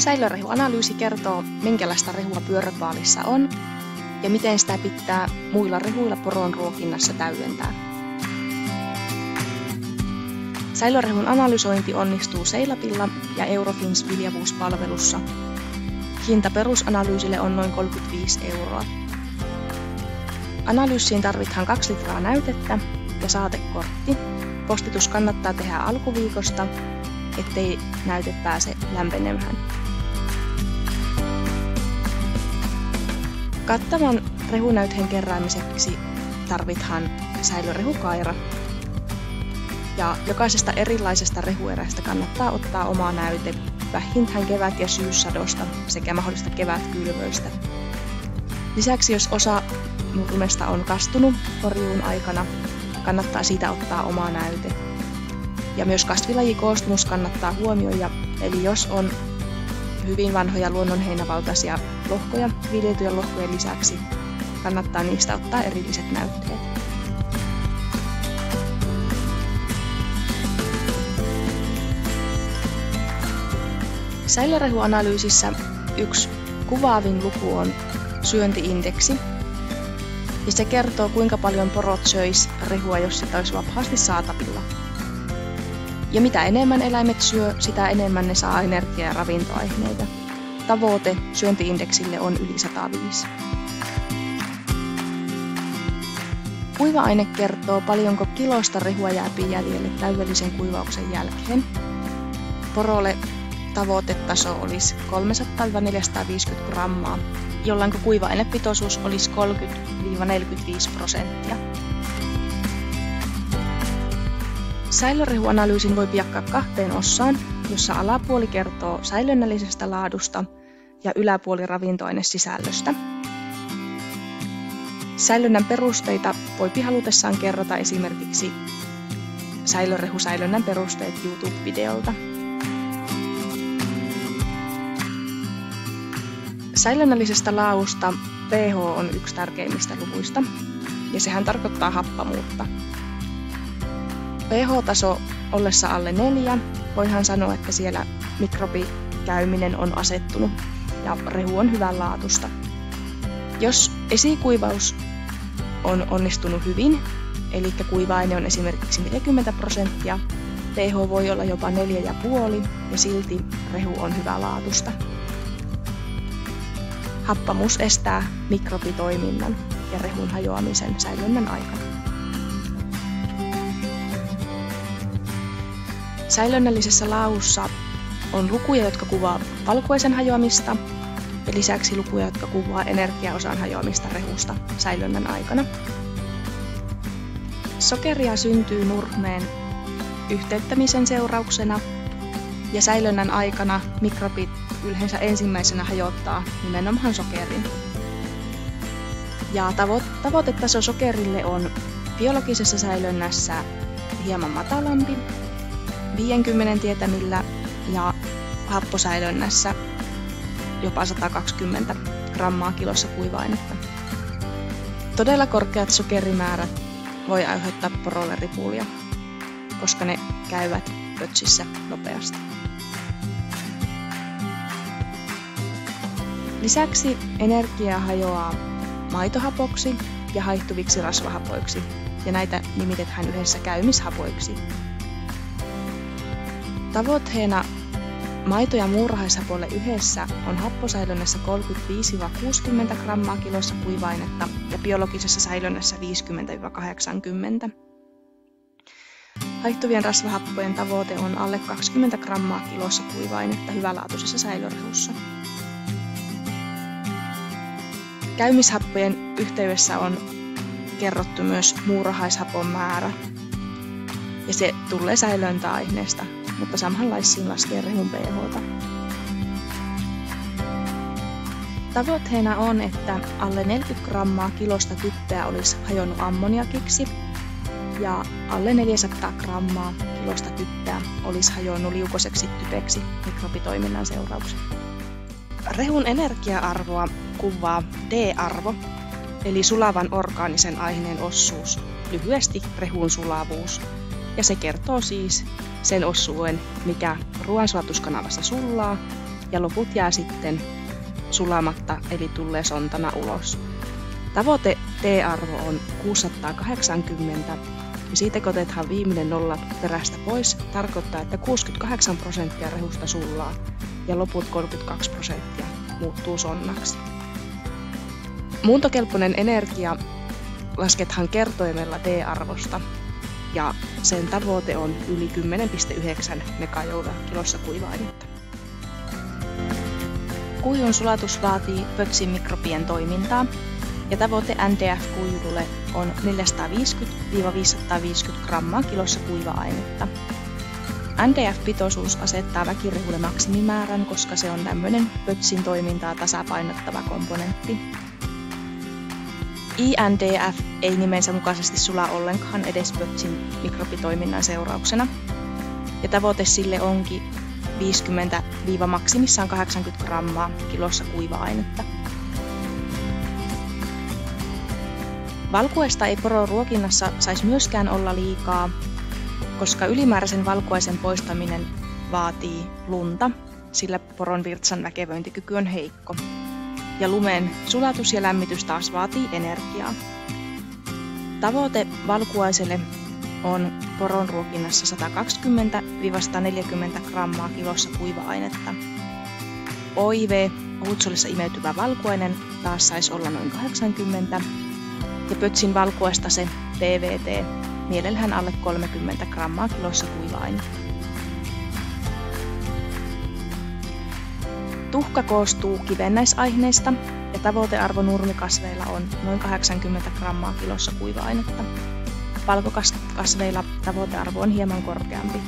Säilörehuanalyysi kertoo, minkälaista rehua pyöräpaalissa on ja miten sitä pitää muilla rehuilla poron ruokinnassa täydentää. Säilörehun analysointi onnistuu Seilapilla ja Eurofins viljavuuspalvelussa. Hinta perusanalyysille on noin 35 euroa. Analyysiin tarvitaan 2 litraa näytettä ja saatekortti. Postitus kannattaa tehdä alkuviikosta, ettei näyte pääse lämpenemään. Kattavan rehunäytteen keräämiseksi tarvitaan säilörehukaira. Ja jokaisesta erilaisesta rehuerästä kannattaa ottaa oma näyte vähintään kevät- ja syyssadosta sekä mahdollista kevätkylvöistä. Lisäksi jos osa nurmesta on kastunut korjuun aikana, kannattaa siitä ottaa oma näyte. Ja myös kasvilajikoostumus kannattaa huomioida, eli jos on hyvin vanhoja luonnonheinävaltaisia lohkoja viljeltyjen lohkojen lisäksi, kannattaa niistä ottaa erilliset näytteet. Säilörehuanalyysissä yksi kuvaavin luku on syöntiindeksi, ja se kertoo kuinka paljon porot söis rehua, jos sitä olisi vapaasti saatavilla. Ja mitä enemmän eläimet syö, sitä enemmän ne saa energiaa ja ravintoaineita. Tavoite syöntiindeksille on yli 105. Kuiva-aine kertoo paljonko kilosta rehua jää jäljelle täydellisen kuivauksen jälkeen. Porolle tavoitetaso olisi 300-450 grammaa, jolloin kuiva-ainepitoisuus olisi 30-45 prosenttia. Säilörehuanalyysin voi jakaa kahteen osaan, jossa alapuoli kertoo säilönnällisestä laadusta ja yläpuoli ravintoainesisällöstä. Säilönnän perusteita voi halutessaan kerrota esimerkiksi säilörehusäilönnän perusteet YouTube-videolta. Säilönnällisestä laadusta pH on yksi tärkeimmistä luvuista, ja sehän tarkoittaa happamuutta. pH-taso ollessa alle neljä, voihan sanoa, että siellä mikrobikäyminen on asettunut ja rehu on hyvän laatusta. Jos esikuivaus on onnistunut hyvin, eli kuiva-aine on esimerkiksi 40 prosenttia, pH voi olla jopa 4,5 ja silti rehu on hyvää laatusta. Happamus estää mikrobitoiminnan ja rehun hajoamisen säilönnän aikana. Säilönnällisessä laussa on lukuja, jotka kuvaa valkuaisen hajoamista ja lisäksi lukuja, jotka kuvaa energiaosan hajoamista rehusta säilönnän aikana. Sokeria syntyy nurmeen yhteyttämisen seurauksena ja säilönnän aikana mikrobit yleensä ensimmäisenä hajottaa nimenomaan sokerin. Ja tavo- tavoitetaso sokerille on biologisessa säilönnässä hieman matalampi 50 tietämillä ja happosäilönnässä jopa 120 grammaa kilossa kuiva-ainetta. Todella korkeat sokerimäärät voi aiheuttaa porolle ripulia, koska ne käyvät pötsissä nopeasti. Lisäksi energia hajoaa maitohapoksi ja haihtuviksi rasvahapoiksi, ja näitä nimitetään yhdessä käymishapoiksi. Tavoitteena maito- ja muurahaishapolle yhdessä on happosäilönnässä 35-60 grammaa kilossa kuivainetta ja biologisessa säilönnässä 50-80. Haihtuvien rasvahappojen tavoite on alle 20 grammaa kilossa kuivainetta hyvälaatuisessa säilörehussa. Käymishappojen yhteydessä on kerrottu myös muurahaishapon määrä, ja se tulee säilöntäaineesta, mutta samanlaisiin laskee rehun pH. Tavoitteena on, että alle 40 grammaa kilosta typpeä olisi hajonnut ammoniakiksi ja alle 400 grammaa kilosta typpeä olisi hajonnut liukoseksi typeksi mikrobitoiminnan seurauksena. Rehun energia-arvoa kuvaa D-arvo, eli sulavan orgaanisen aineen osuus, lyhyesti rehun sulavuus. Ja se kertoo siis sen osuuden, mikä ruoansulatuskanavassa sullaa ja loput jää sitten sulamatta eli tulee sontana ulos. Tavoite T-arvo on 680 ja siitä kun otetaan viimeinen nolla perästä pois, tarkoittaa, että 68 prosenttia rehusta sullaa ja loput 32 prosenttia muuttuu sonnaksi. Muuntokelpoinen energia laskethan kertoimella T-arvosta ja sen tavoite on yli 10,9 megajoulua kilossa kuiva-ainetta. Kuivun sulatus vaatii pötsin mikrobien toimintaa ja tavoite NDF-kuivulle on 450-550 grammaa kilossa kuiva-ainetta. NDF-pitoisuus asettaa väkirehulle maksimimäärän, koska se on tämmöinen pötsin toimintaa tasapainottava komponentti. INDF ei nimensä mukaisesti sula ollenkaan edes pötsin mikrobitoiminnan seurauksena. Ja tavoite sille onkin 50-maksimissaan 80 grammaa kilossa kuiva-ainetta. Valkuaista ei ruokinnassa saisi myöskään olla liikaa, koska ylimääräisen valkuaisen poistaminen vaatii lunta, sillä poron virtsan väkevöintikyky on heikko. Ja lumen sulatus ja lämmitys taas vaatii energiaa. Tavoite valkuaiselle on poron ruokinnassa 120-140 grammaa kilossa kuiva-ainetta. OIV, ohutsolissa imeytyvä valkuainen, taas saisi olla noin 80 ja pötsin valkuaista se PVT, mielellään alle 30 grammaa kilossa kuiva-ainetta. Tuhka koostuu kivennäisaineista ja tavoitearvo nurmikasveilla on noin 80 grammaa kilossa kuiva-ainetta. Valkokasveilla tavoitearvo on hieman korkeampi.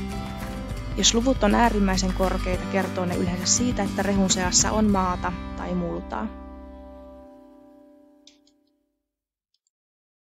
Jos luvut on äärimmäisen korkeita, kertoo ne yleensä siitä, että rehun seassa on maata tai multaa.